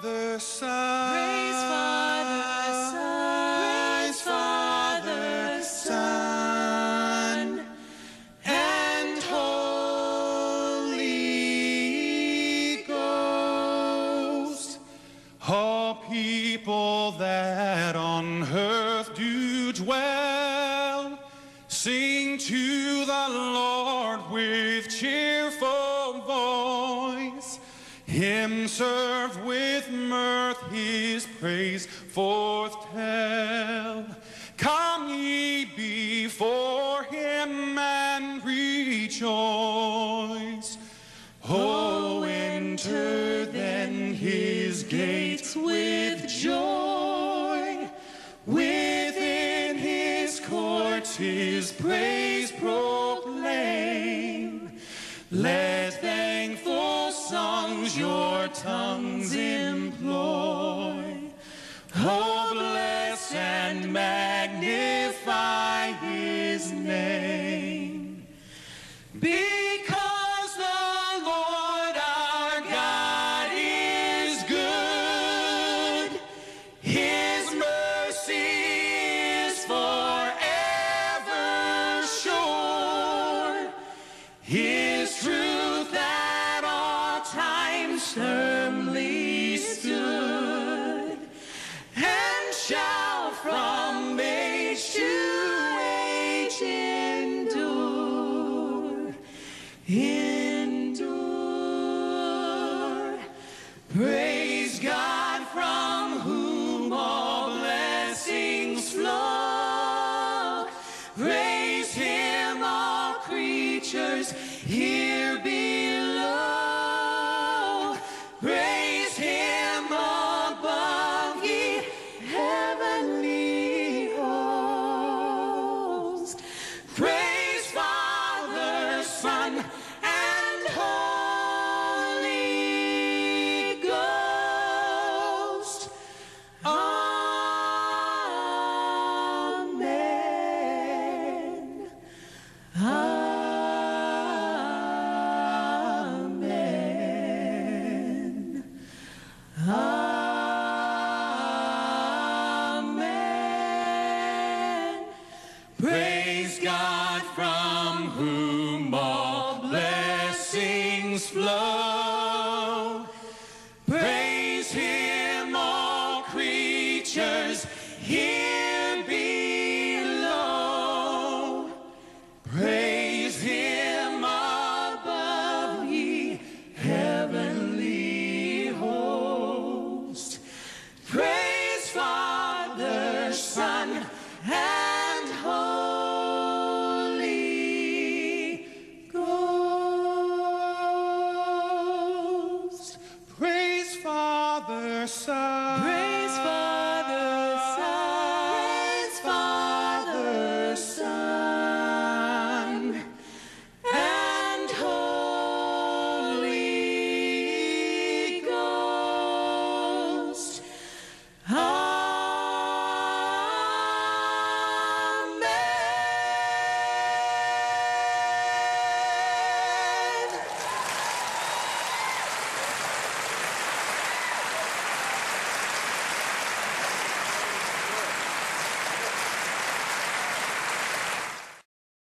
Father, Son. Praise Father, Son. Praise Father, Son, and Holy Ghost. All people that on earth do dwell, sing to Him serve with mirth, his praise forth tell. Come ye before him and rejoice. Oh, enter then his gates with joy. Within his courts his praise proclaim. Let thankful songs your tongues employ. Oh, bless and magnify his name. Age to endure. Endure. Praise God from whom all blessings flow. Praise him, all creatures and Holy springs flow. Praise him, all creatures. Hear side.